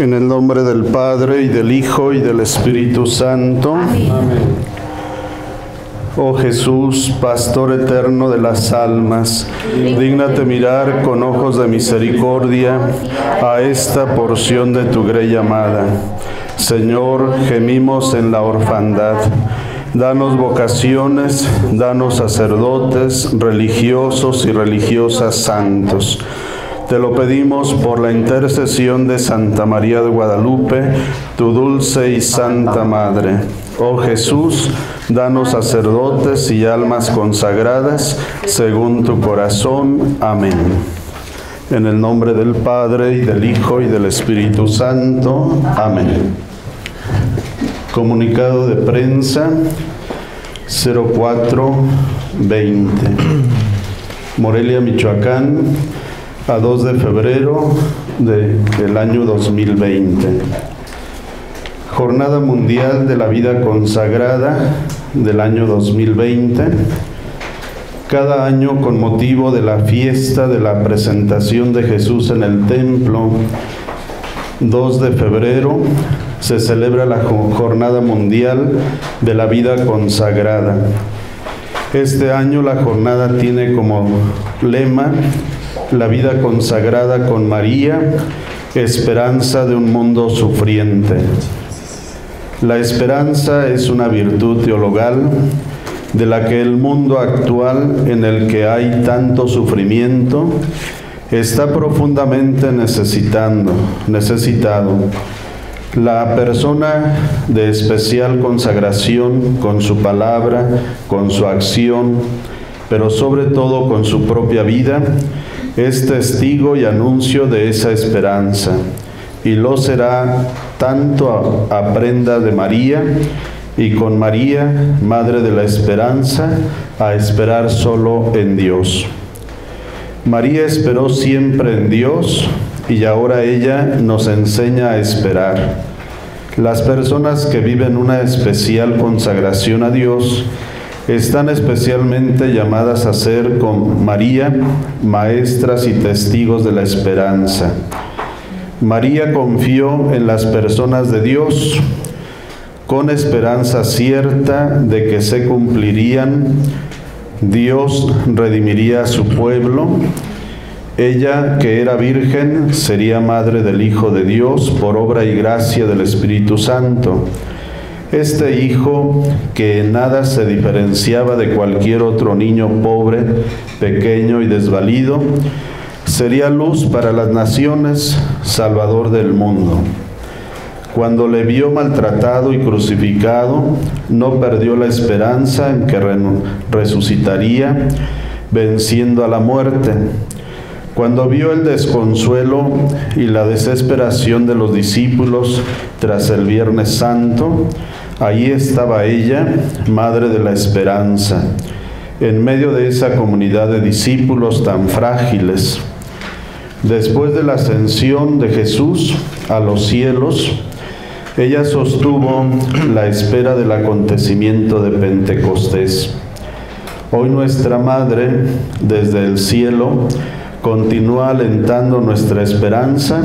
En el nombre del Padre y del Hijo y del Espíritu Santo. Oh Jesús, Pastor eterno de las almas, dígnate mirar con ojos de misericordia a esta porción de tu grey amada. Señor, gemimos en la orfandad. Danos vocaciones, danos sacerdotes, religiosos y religiosas santos te lo pedimos por la intercesión de Santa María de Guadalupe, tu dulce y santa Madre. Oh Jesús, danos sacerdotes y almas consagradas según tu corazón. Amén. En el nombre del Padre y del Hijo y del Espíritu Santo. Amén. Comunicado de prensa 0420. Morelia, Michoacán a 2 de febrero del año 2020. Jornada Mundial de la Vida Consagrada del año 2020. Cada año con motivo de la fiesta de la presentación de Jesús en el templo, 2 de febrero, se celebra la Jornada Mundial de la Vida Consagrada. Este año la jornada tiene como lema la vida consagrada con María, esperanza de un mundo sufriente. La esperanza es una virtud teologal de la que el mundo actual en el que hay tanto sufrimiento está profundamente necesitando, necesitado. La persona de especial consagración con su palabra, con su acción, pero sobre todo con su propia vida, es testigo y anuncio de esa esperanza, y lo será tanto a, prenda de María y con María, Madre de la Esperanza, a esperar solo en Dios. María esperó siempre en Dios y ahora ella nos enseña a esperar. Las personas que viven una especial consagración a Dios están especialmente llamadas a ser con María maestras y testigos de la esperanza. María confió en las personas de Dios con esperanza cierta de que se cumplirían, Dios redimiría a su pueblo, ella que era virgen sería madre del Hijo de Dios por obra y gracia del Espíritu Santo este hijo, que en nada se diferenciaba de cualquier otro niño pobre, pequeño y desvalido, sería luz para las naciones, salvador del mundo. Cuando le vio maltratado y crucificado, no perdió la esperanza en que resucitaría, venciendo a la muerte. Cuando vio el desconsuelo y la desesperación de los discípulos tras el Viernes Santo, Allí estaba ella, Madre de la Esperanza, en medio de esa comunidad de discípulos tan frágiles. Después de la ascensión de Jesús a los cielos, ella sostuvo la espera del acontecimiento de Pentecostés. Hoy nuestra Madre, desde el cielo, continúa alentando nuestra esperanza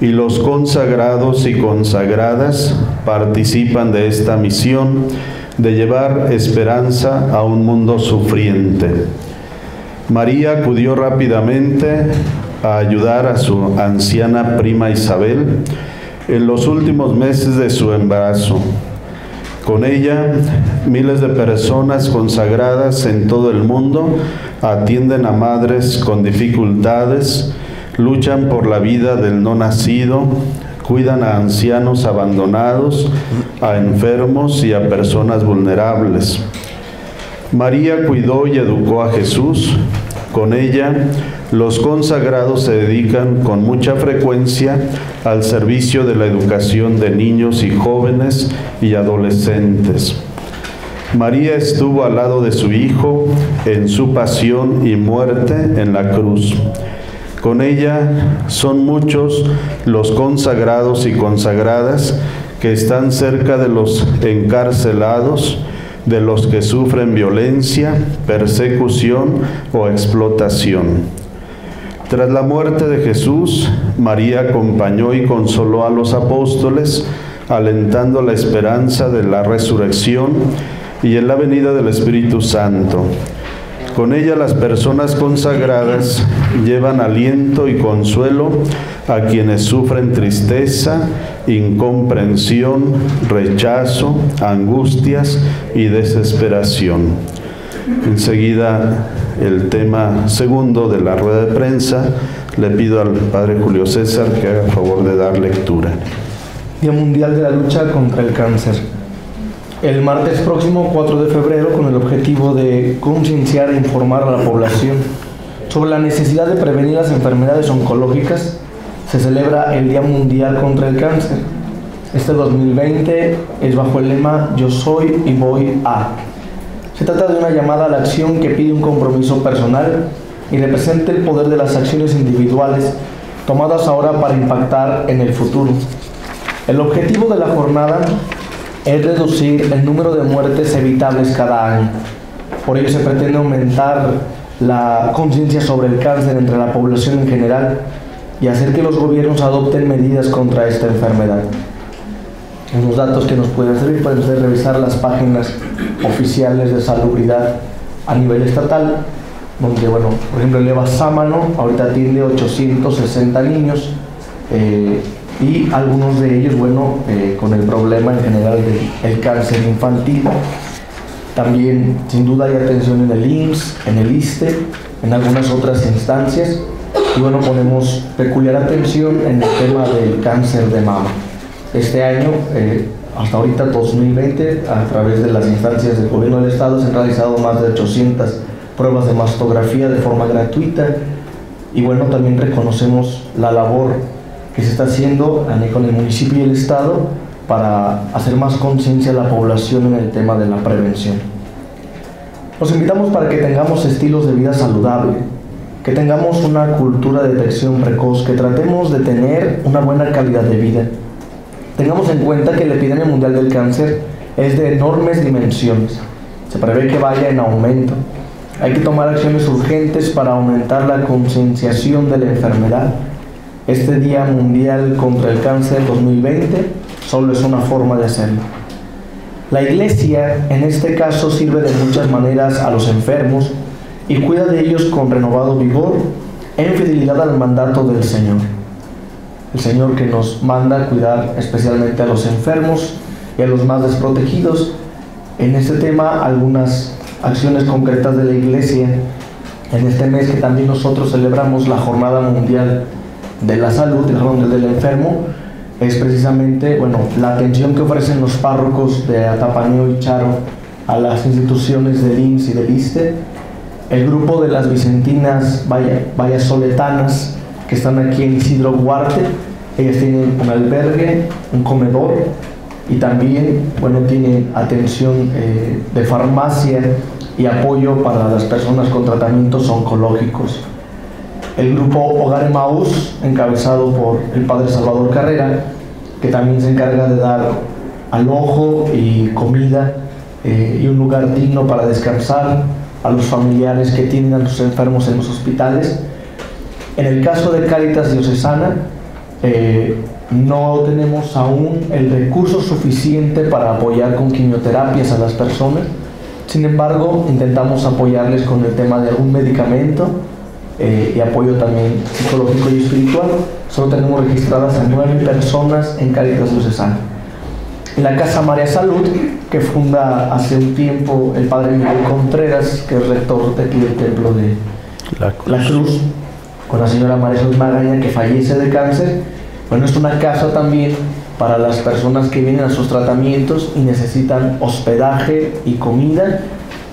y los consagrados y consagradas participan de esta misión de llevar esperanza a un mundo sufriente. María acudió rápidamente a ayudar a su anciana prima Isabel en los últimos meses de su embarazo. Con ella, miles de personas consagradas en todo el mundo atienden a madres con dificultades, luchan por la vida del no nacido, cuidan a ancianos abandonados, a enfermos y a personas vulnerables. María cuidó y educó a Jesús. Con ella, los consagrados se dedican con mucha frecuencia al servicio de la educación de niños y jóvenes y adolescentes. María estuvo al lado de su Hijo en su pasión y muerte en la cruz con ella son muchos los consagrados y consagradas que están cerca de los encarcelados, de los que sufren violencia, persecución o explotación. Tras la muerte de Jesús, María acompañó y consoló a los apóstoles, alentando la esperanza de la resurrección y en la venida del Espíritu Santo. Con ella las personas consagradas llevan aliento y consuelo a quienes sufren tristeza, incomprensión, rechazo, angustias y desesperación. Enseguida el tema segundo de la rueda de prensa, le pido al Padre Julio César que haga favor de dar lectura. Día Mundial de la Lucha contra el Cáncer. El martes próximo, 4 de febrero, con el objetivo de concienciar e informar a la población sobre la necesidad de prevenir las enfermedades oncológicas, se celebra el Día Mundial contra el Cáncer. Este 2020 es bajo el lema Yo soy y voy a se trata de una llamada a la acción que pide un compromiso personal y representa el poder de las acciones individuales tomadas ahora para impactar en el futuro. El objetivo de la jornada es reducir el número de muertes evitables cada año. Por ello se pretende aumentar la conciencia sobre el cáncer entre la población en general y hacer que los gobiernos adopten medidas contra esta enfermedad unos datos que nos pueden servir, pueden ser revisar las páginas oficiales de salubridad a nivel estatal, donde, bueno, por ejemplo, el EVA Sámano ahorita atiende 860 niños eh, y algunos de ellos, bueno, eh, con el problema en general del cáncer infantil. También, sin duda, hay atención en el IMSS, en el ISTE, en algunas otras instancias. Y bueno, ponemos peculiar atención en el tema del cáncer de mama. Este año, eh, hasta ahorita 2020, a través de las instancias del gobierno del estado se han realizado más de 800 pruebas de mastografía de forma gratuita y bueno, también reconocemos la labor que se está haciendo con el municipio y el estado para hacer más conciencia a la población en el tema de la prevención. Los invitamos para que tengamos estilos de vida saludable, que tengamos una cultura de detección precoz, que tratemos de tener una buena calidad de vida Tengamos en cuenta que la epidemia mundial del cáncer es de enormes dimensiones. Se prevé que vaya en aumento. Hay que tomar acciones urgentes para aumentar la concienciación de la enfermedad. Este Día Mundial contra el Cáncer 2020 solo es una forma de hacerlo. La iglesia en este caso sirve de muchas maneras a los enfermos y cuida de ellos con renovado vigor en fidelidad al mandato del Señor el Señor que nos manda cuidar especialmente a los enfermos y a los más desprotegidos. En este tema, algunas acciones concretas de la Iglesia en este mes que también nosotros celebramos la Jornada Mundial de la Salud, Jornada del Enfermo, es precisamente bueno, la atención que ofrecen los párrocos de Atapaño y Charo a las instituciones del IMSS y del ISTE, el grupo de las Vicentinas Vallesoletanas que están aquí en Isidro Huarte. Ellas tienen un albergue, un comedor y también, bueno, tienen atención eh, de farmacia y apoyo para las personas con tratamientos oncológicos. El grupo Hogar Emaús, encabezado por el padre Salvador Carrera, que también se encarga de dar alojo y comida eh, y un lugar digno para descansar a los familiares que tienen a sus enfermos en los hospitales en el caso de Cáritas Diocesana, eh, no tenemos aún el recurso suficiente para apoyar con quimioterapias a las personas. Sin embargo, intentamos apoyarles con el tema de algún medicamento eh, y apoyo también psicológico y espiritual. Solo tenemos registradas a nueve personas en Cáritas Diocesana. En la Casa María Salud, que funda hace un tiempo el padre Miguel Contreras, que es rector de aquí del templo de La Cruz con la señora María Magaña que fallece de cáncer. Bueno, es una casa también para las personas que vienen a sus tratamientos y necesitan hospedaje y comida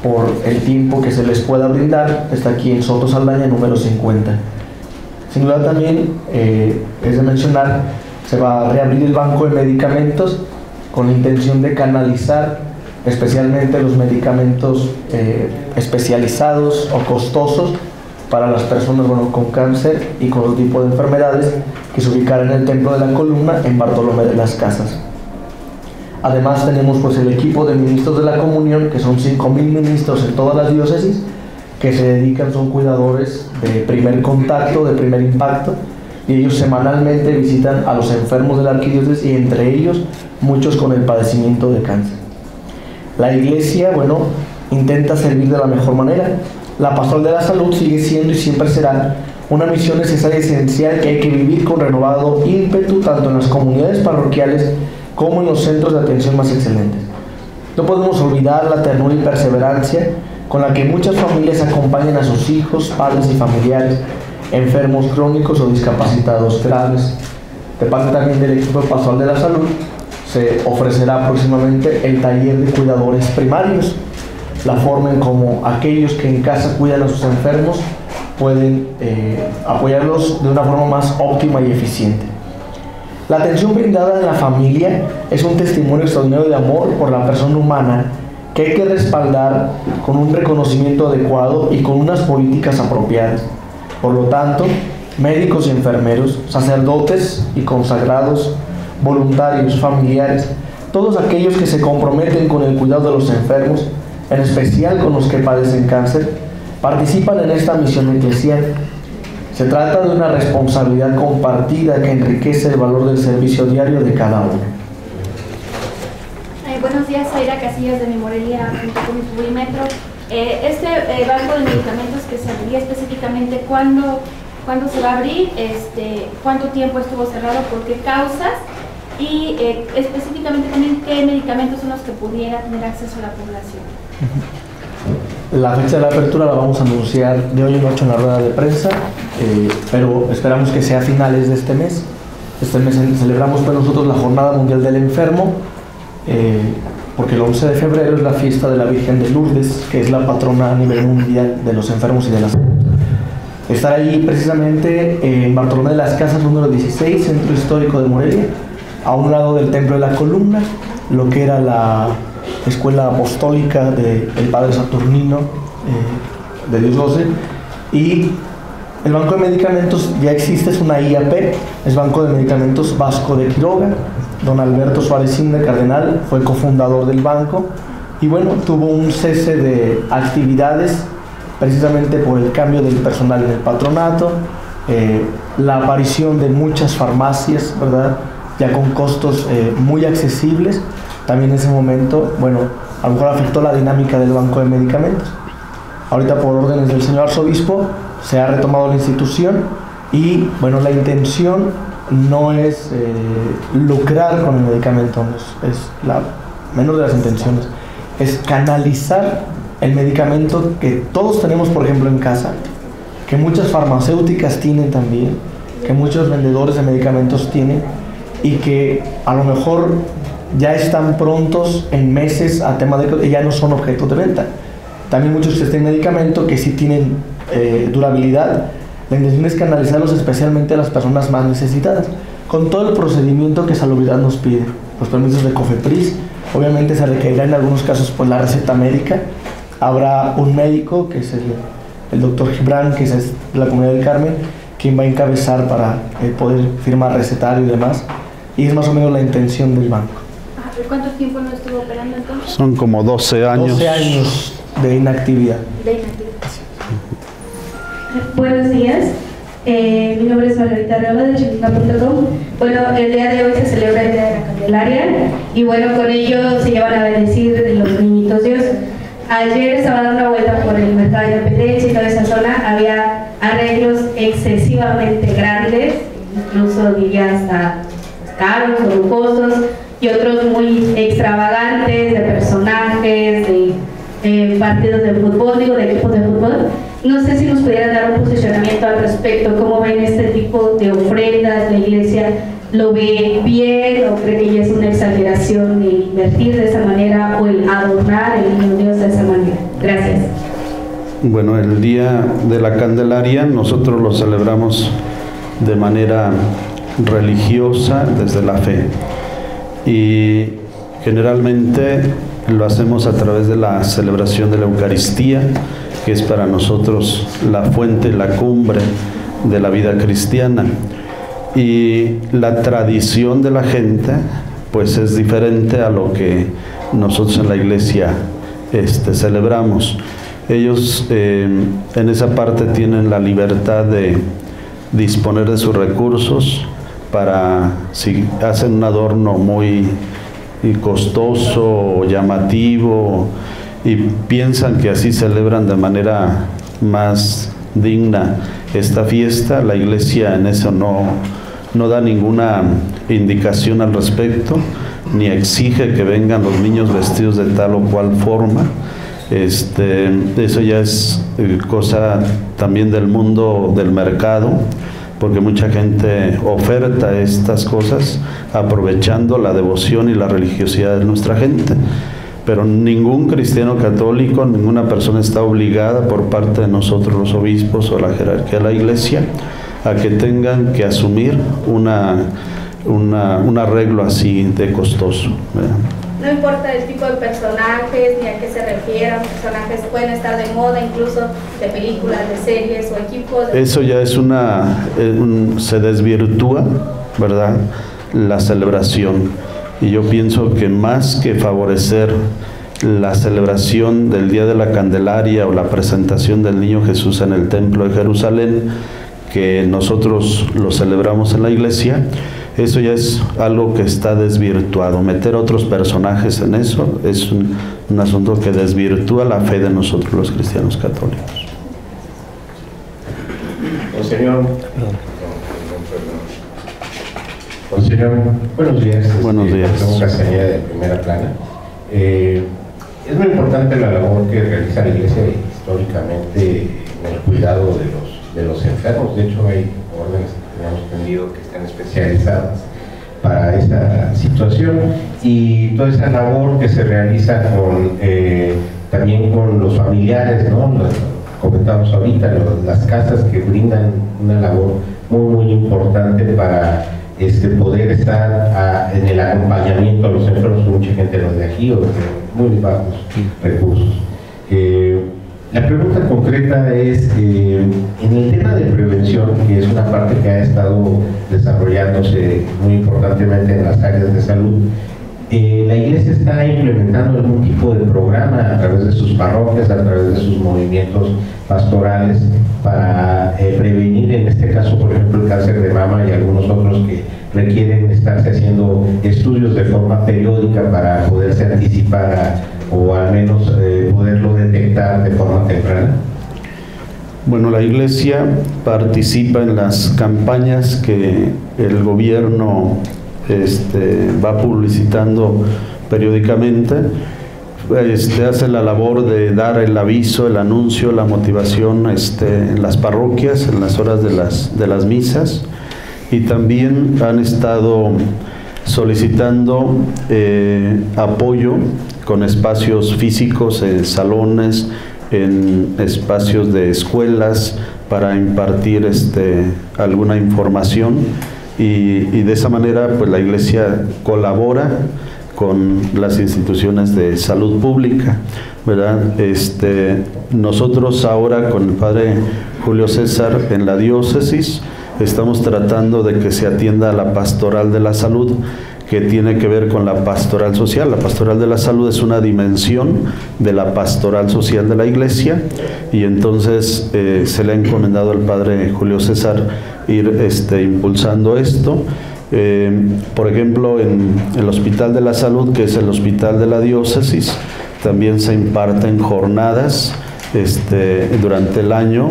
por el tiempo que se les pueda brindar. Está aquí en Soto Saldaña número 50. Sin duda también eh, es de mencionar, se va a reabrir el banco de medicamentos con la intención de canalizar especialmente los medicamentos eh, especializados o costosos para las personas con cáncer y con otro tipo de enfermedades que se ubicarán en el Templo de la Columna en Bartolomé de las Casas. Además tenemos pues el equipo de ministros de la comunión, que son 5.000 ministros en todas las diócesis, que se dedican, son cuidadores de primer contacto, de primer impacto, y ellos semanalmente visitan a los enfermos de la arquidiócesis y entre ellos muchos con el padecimiento de cáncer. La iglesia, bueno, intenta servir de la mejor manera. La pastoral de la salud sigue siendo y siempre será una misión necesaria y esencial que hay que vivir con renovado ímpetu tanto en las comunidades parroquiales como en los centros de atención más excelentes. No podemos olvidar la ternura y perseverancia con la que muchas familias acompañan a sus hijos, padres y familiares enfermos crónicos o discapacitados graves. De parte también del equipo pastoral de la salud, se ofrecerá próximamente el taller de cuidadores primarios, la forma en como aquellos que en casa cuidan a sus enfermos pueden eh, apoyarlos de una forma más óptima y eficiente. La atención brindada en la familia es un testimonio extraordinario de amor por la persona humana que hay que respaldar con un reconocimiento adecuado y con unas políticas apropiadas. Por lo tanto, médicos y enfermeros, sacerdotes y consagrados, voluntarios, familiares, todos aquellos que se comprometen con el cuidado de los enfermos, en especial con los que padecen cáncer, participan en esta misión eclesial. Se trata de una responsabilidad compartida que enriquece el valor del servicio diario de cada uno. Eh, buenos días, Aira Casillas de Memorelia, junto con mi Metro. Eh, este eh, banco de medicamentos que se abriría específicamente cuándo, cuándo se va a abrir, este, cuánto tiempo estuvo cerrado, por qué causas y eh, específicamente también qué medicamentos son los que pudiera tener acceso a la población. La fecha de la apertura la vamos a anunciar de hoy en noche en la rueda de prensa, pero esperamos que sea a finales de este mes. Este mes celebramos para nosotros la Jornada Mundial del Enfermo porque el 11 de febrero es la fiesta de la Virgen de Lourdes, que es la patrona a nivel mundial de los enfermos y de la salud. Estar ahí precisamente en Bartolomé de las Casas número 16, Centro Histórico de Morelia, a un lado del Templo de la Columna, lo que era la escuela apostólica del Padre Saturnino eh, de Dios 12, y el Banco de Medicamentos ya existe, es una IAP, es Banco de Medicamentos Vasco de Quiroga, Don Alberto Suárez de Cardenal fue cofundador del banco y bueno, tuvo un cese de actividades precisamente por el cambio del personal en el patronato, eh, la aparición de muchas farmacias, ¿verdad? Ya con costos eh, muy accesibles. También en ese momento, bueno, a lo mejor afectó la dinámica del banco de medicamentos. Ahorita por órdenes del señor arzobispo se ha retomado la institución y bueno, la intención no es eh, lucrar con el medicamento, es, la menor de las intenciones, es canalizar el medicamento que todos tenemos, por ejemplo, en casa, que muchas farmacéuticas tienen también, que muchos vendedores de medicamentos tienen y que a lo mejor ya están prontos en meses a tema de ya no son objetos de venta. También muchos que estén medicamentos que sí tienen eh, durabilidad, la intención es canalizarlos especialmente a las personas más necesitadas, con todo el procedimiento que Salubridad nos pide, los permisos de COFEPRIS, obviamente se requerirá en algunos casos por la receta médica, habrá un médico, que es el, doctor Gibran, que es de la comunidad del Carmen, quien va a encabezar para eh, poder firmar recetario y demás, y es más o menos la intención del banco. ¿Cuánto tiempo no estuvo operando entonces? Son como 12 años. 12 años de inactividad. De inactividad. Buenos días, eh, mi nombre es Margarita Reba de chiquita.com. Bueno, el día de hoy se celebra el Día de la Candelaria y bueno, con ello se llevan a bendecir los niñitos Dios. Ayer estaba dando una vuelta por el mercado de Independencia y toda esa zona, había arreglos excesivamente grandes, incluso diría hasta caros o lujosos, y otros muy extravagantes de personajes, de eh, partidos de fútbol, digo, de equipos de fútbol. No sé si nos pudieran dar un posicionamiento al respecto, cómo ven este tipo de ofrendas, la iglesia lo ve bien o cree que ya es una exageración de invertir de esa manera o el adornar el niño Dios de esa manera. Gracias. Bueno, el día de la Candelaria nosotros lo celebramos de manera religiosa desde la fe y generalmente lo hacemos a través de la celebración de la Eucaristía que es para nosotros la fuente, la cumbre de la vida cristiana. Y la tradición de la gente, pues es diferente a lo que nosotros en la iglesia este, celebramos. Ellos eh, en esa parte tienen la libertad de disponer de sus recursos para, si hacen un adorno muy costoso, llamativo, y piensan que así celebran de manera más digna esta fiesta, la iglesia en eso no, no da ninguna indicación al respecto, ni exige que vengan los niños vestidos de tal o cual forma. Este, eso ya es eh, cosa también del mundo del mercado, porque mucha gente oferta estas cosas aprovechando la devoción y la religiosidad de nuestra gente. Pero ningún cristiano católico, ninguna persona está obligada por parte de nosotros los obispos o la jerarquía de la iglesia a que tengan que asumir una, un arreglo así de costoso. No importa el tipo de personajes ni a qué se refieran, personajes pueden estar de moda incluso de películas, de series o equipos. Eso ya es una, se desvirtúa, ¿verdad? La celebración. Y yo pienso que más que favorecer la celebración del Día de la Candelaria o la presentación del Niño Jesús en el Templo de Jerusalén, que nosotros lo celebramos en la iglesia, eso ya es algo que está desvirtuado. Meter otros personajes en eso es un, asunto que desvirtúa la fe de nosotros los cristianos católicos. Monseñor, Monseñor, buenos días. Este, buenos días. Tengo Castañeda de primera plana. Eh, es muy importante la labor que realiza la Iglesia históricamente en el cuidado de los, de los enfermos. De hecho, hay órdenes hemos entendido que están especializadas para esa situación y toda esa labor que se realiza con eh, también con los familiares, ¿no? comentamos ahorita, las casas que brindan una labor muy muy importante para este, poder estar en el acompañamiento a los enfermos, mucha gente los de aquí o muy bajos recursos. Eh, la pregunta concreta es, eh, en el tema de prevención, que es una parte que ha estado desarrollándose muy importantemente en las áreas de salud, eh, la iglesia está implementando algún tipo de programa a través de sus parroquias, a través de sus movimientos pastorales para eh, prevenir, en este caso, por ejemplo, el cáncer de mama y algunos otros que requieren estarse haciendo estudios de forma periódica para poderse anticipar a o al menos eh, poderlo detectar de forma temprana? Bueno, la Iglesia participa en las campañas que el gobierno este, va publicitando periódicamente. Este, hace la labor de dar el aviso, el anuncio, la motivación este, en las parroquias, en las horas de las, de las misas. Y también han estado solicitando eh, apoyo con espacios físicos, en salones, en espacios de escuelas para impartir este, alguna información y, de esa manera pues la iglesia colabora con las instituciones de salud pública, ¿verdad? Este, nosotros ahora con el padre Julio César en la diócesis estamos tratando de que se atienda a la pastoral de la salud que tiene que ver con la pastoral social. La pastoral de la salud es una dimensión de la pastoral social de la iglesia y entonces eh, se le ha encomendado al padre Julio César ir este, impulsando esto. Eh, por ejemplo, en el Hospital de la Salud, que es el hospital de la diócesis, también se imparten jornadas este, durante el año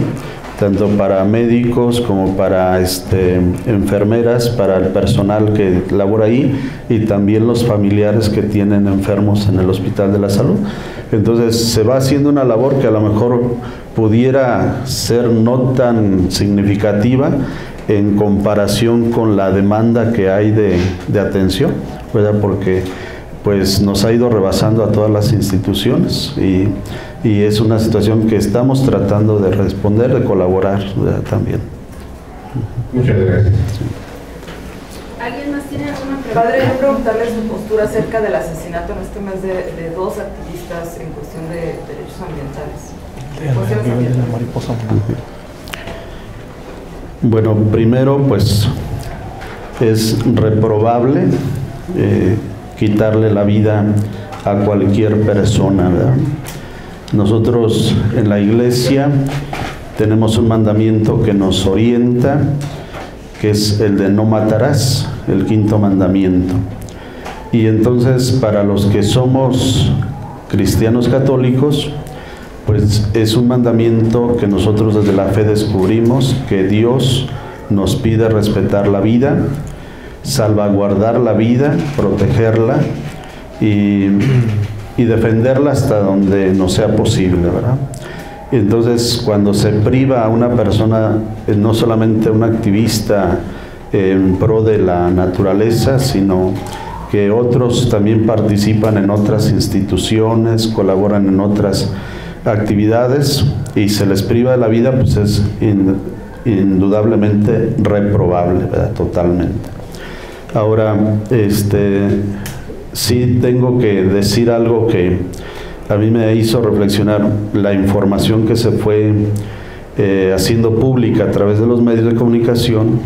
tanto para médicos como para este, enfermeras, para el personal que labora ahí y también los familiares que tienen enfermos en el Hospital de la Salud. Entonces se va haciendo una labor que a lo mejor pudiera ser no tan significativa en comparación con la demanda que hay de, de atención, ¿verdad? Porque pues nos ha ido rebasando a todas las instituciones y y es una situación que estamos tratando de responder, de colaborar también. Muchas gracias. ¿Alguien más tiene alguna pregunta? Padre, yo preguntarle su postura acerca del asesinato en este mes de, dos activistas en cuestión de derechos ambientales. Bueno, primero, pues es reprobable eh, quitarle la vida a cualquier persona, ¿verdad? Nosotros en la iglesia tenemos un mandamiento que nos orienta, que es el de no matarás, el quinto mandamiento. Y entonces para los que somos cristianos católicos, pues es un mandamiento que nosotros desde la fe descubrimos que Dios nos pide respetar la vida, salvaguardar la vida, protegerla y, defenderla hasta donde no sea posible, ¿verdad? Entonces, cuando se priva a una persona, eh, no solamente un activista en pro de la naturaleza, sino que otros también participan en otras instituciones, colaboran en otras actividades y se les priva de la vida, pues es indudablemente reprobable, ¿verdad? Totalmente. Ahora, este, sí tengo que decir algo que a mí me hizo reflexionar la información que se fue eh, haciendo pública a través de los medios de comunicación,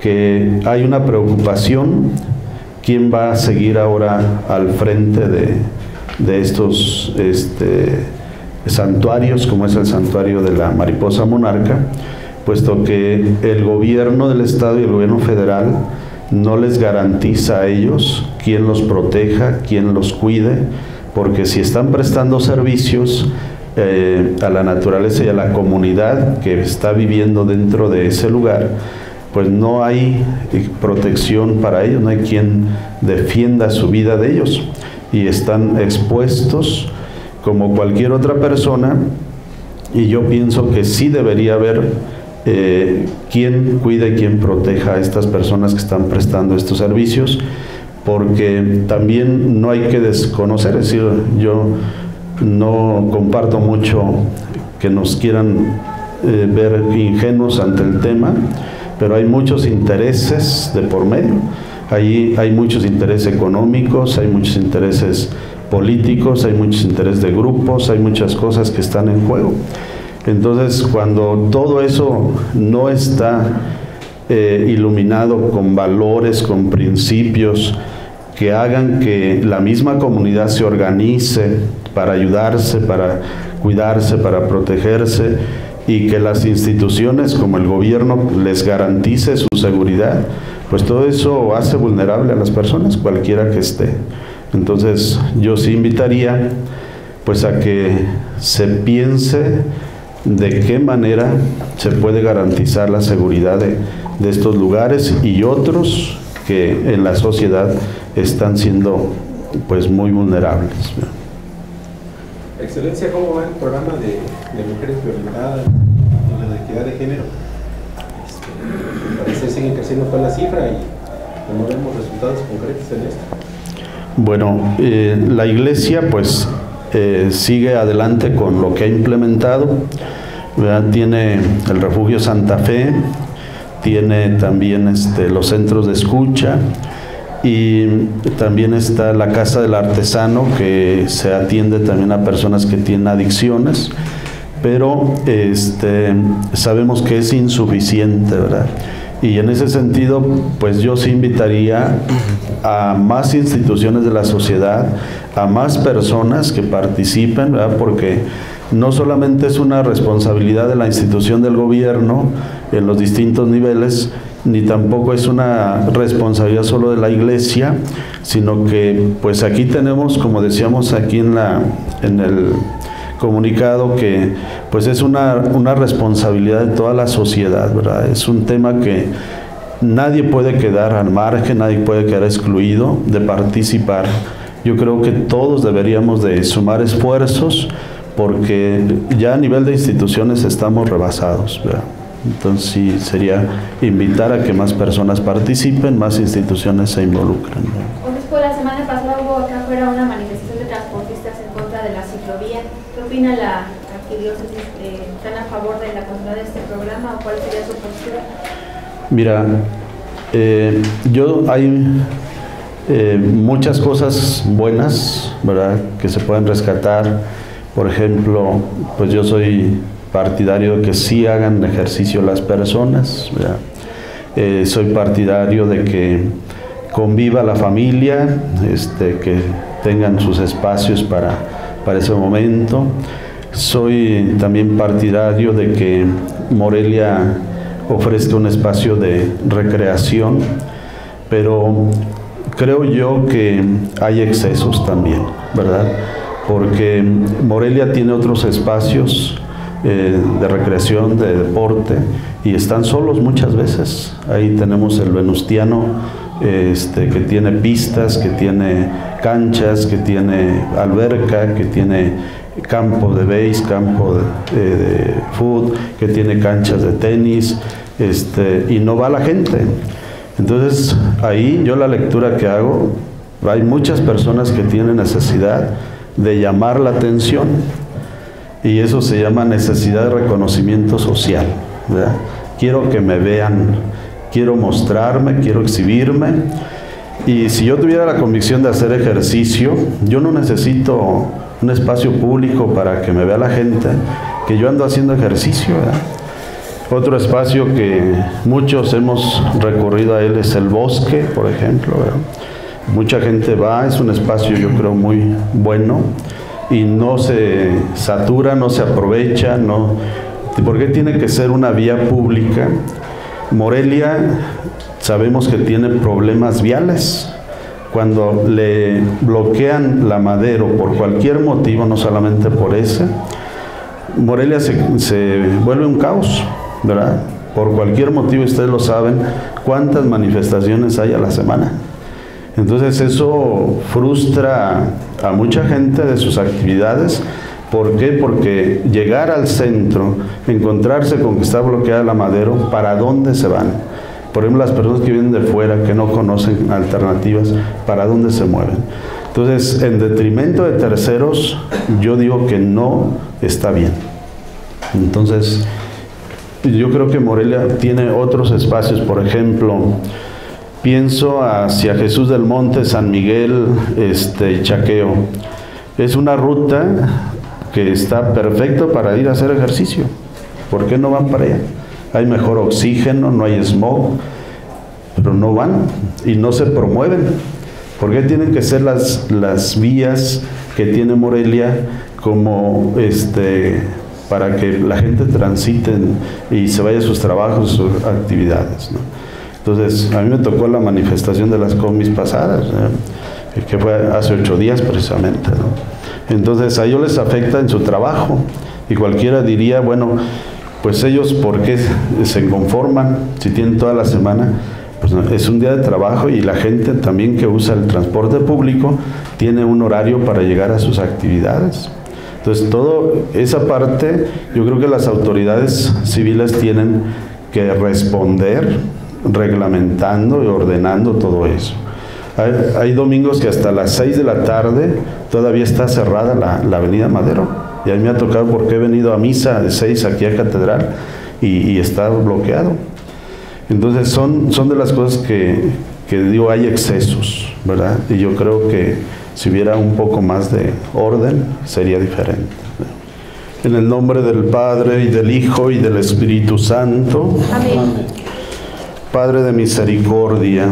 que hay una preocupación quién va a seguir ahora al frente de, de estos este, santuarios, como es el santuario de la mariposa monarca, puesto que el gobierno del Estado y el gobierno federal no les garantiza a ellos quién los proteja, quién los cuide, porque si están prestando servicios eh, a la naturaleza y a la comunidad que está viviendo dentro de ese lugar, pues no hay protección para ellos, no hay quien defienda su vida de ellos. Y están expuestos como cualquier otra persona y yo pienso que sí debería haber eh, quien cuide y quien proteja a estas personas que están prestando estos servicios, porque también no hay que desconocer, es decir, yo no comparto mucho que nos quieran eh, ver ingenuos ante el tema, pero hay muchos intereses de por medio. Allí hay muchos intereses económicos, hay muchos intereses políticos, hay muchos intereses de grupos, hay muchas cosas que están en juego. Entonces, cuando todo eso no está eh, iluminado con valores, con principios que hagan que la misma comunidad se organice para ayudarse, para cuidarse, para protegerse y que las instituciones como el gobierno les garantice su seguridad, pues todo eso hace vulnerable a las personas, cualquiera que esté. Entonces, yo sí invitaría pues a que se piense de qué manera se puede garantizar la seguridad de, estos lugares y otros que en la sociedad están siendo pues muy vulnerables. Excelencia, ¿cómo va el programa de, mujeres violentadas y la equidad de género? Este, parece que sigue creciendo con la cifra y no vemos resultados concretos en esto. Bueno, eh, la iglesia pues eh, sigue adelante con lo que ha implementado. Tiene el refugio Santa Fe, tiene también este, los centros de escucha y también está la Casa del Artesano que se atiende también a personas que tienen adicciones, pero este, sabemos que es insuficiente, ¿verdad? Y en ese sentido, pues yo sí invitaría a más instituciones de la sociedad, a más personas que participen, porque no solamente es una responsabilidad de la institución del gobierno en los distintos niveles, ni tampoco es una responsabilidad solo de la iglesia, sino que pues aquí tenemos, como decíamos aquí en la en el comunicado que pues es una, una responsabilidad de toda la sociedad, ¿verdad? Es un tema que nadie puede quedar al margen, nadie puede quedar excluido de participar. Yo creo que todos deberíamos de sumar esfuerzos porque ya a nivel de instituciones estamos rebasados. ¿verdad? Entonces sí sería invitar a que más personas participen, más instituciones se involucren. Después la semana pasada hubo acá afuera una manifestación de transportistas en contra de la ciclovía opina la arquidiócesis? Eh, ¿Están a favor de la continuidad de este programa o cuál sería su postura? Mira, eh, yo hay eh, muchas cosas buenas, ¿verdad?, que se pueden rescatar. Por ejemplo, pues yo soy partidario de que sí hagan ejercicio las personas, ¿verdad? soy partidario de que conviva la familia, este, que tengan sus espacios para para ese momento. Soy también partidario de que Morelia ofrezca un espacio de recreación, pero creo yo que hay excesos también, ¿verdad? Porque Morelia tiene otros espacios eh, de recreación, de deporte, y están solos muchas veces. Ahí tenemos el Venustiano, este, que tiene pistas, que tiene canchas, que tiene alberca, que tiene campo de base, campo de, de, fútbol, que tiene canchas de tenis, este, y no va la gente. Entonces, ahí yo la lectura que hago, hay muchas personas que tienen necesidad de llamar la atención, y eso se llama necesidad de reconocimiento social. Quiero que me vean, quiero mostrarme, quiero exhibirme. Y si yo tuviera la convicción de hacer ejercicio, yo no necesito un espacio público para que me vea la gente, que yo ando haciendo ejercicio. Otro espacio que muchos hemos recorrido a él es el bosque, por ejemplo. Mucha gente va, es un espacio yo creo muy bueno y no se satura, no se aprovecha, no. ¿Por qué tiene que ser una vía pública? Morelia sabemos que tiene problemas viales. Cuando le bloquean la madero por cualquier motivo, no solamente por ese, Morelia se, se vuelve un caos, ¿verdad? Por cualquier motivo, ustedes lo saben, cuántas manifestaciones hay a la semana. Entonces eso frustra a mucha gente de sus actividades. ¿Por qué? Porque llegar al centro, encontrarse con que está bloqueada la madero, ¿para dónde se van? Por ejemplo, las personas que vienen de fuera, que no conocen alternativas, ¿para dónde se mueven? Entonces, en detrimento de terceros, yo digo que no está bien. Entonces, yo creo que Morelia tiene otros espacios, por ejemplo, pienso hacia Jesús del Monte, San Miguel, este, Chaqueo. Es una ruta que está perfecto para ir a hacer ejercicio. ¿Por qué no van para allá? Hay mejor oxígeno, no hay smog, pero no van y no se promueven. ¿Por qué tienen que ser las, las vías que tiene Morelia como este para que la gente transite y se vaya a sus trabajos, sus actividades? ¿no? Entonces, a mí me tocó la manifestación de las comis pasadas, que fue hace ocho días precisamente. Entonces, a ellos les afecta en su trabajo y cualquiera diría, bueno, pues ellos, ¿por qué se conforman si tienen toda la semana? Pues es un día de trabajo y la gente también que usa el transporte público tiene un horario para llegar a sus actividades. Entonces, toda esa parte, yo creo que las autoridades civiles tienen que responder reglamentando y ordenando todo eso. Hay, domingos que hasta las 6 de la tarde todavía está cerrada la, avenida Madero. Y a mí me ha tocado porque he venido a misa de 6 aquí a Catedral y, y está bloqueado. Entonces son, son de las cosas que, que digo, hay excesos, ¿verdad? Y yo creo que si hubiera un poco más de orden sería diferente. En el nombre del Padre y del Hijo y del Espíritu Santo. Amén. Padre de misericordia,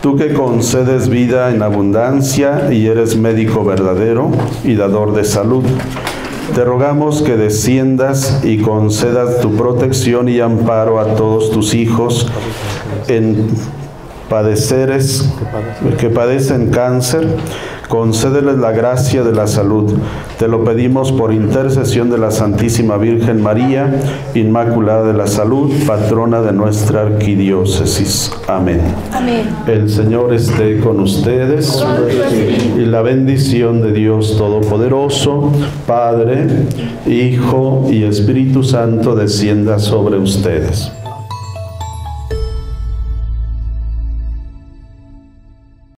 tú que concedes vida en abundancia y eres médico verdadero y dador de salud, te rogamos que desciendas y concedas tu protección y amparo a todos tus hijos en padeceres que padecen cáncer concédeles la gracia de la salud. Te lo pedimos por intercesión de la Santísima Virgen María, Inmaculada de la Salud, patrona de nuestra arquidiócesis. Amén. Amén. El Señor esté con ustedes y la bendición de Dios Todopoderoso, Padre, Hijo y Espíritu Santo descienda sobre ustedes.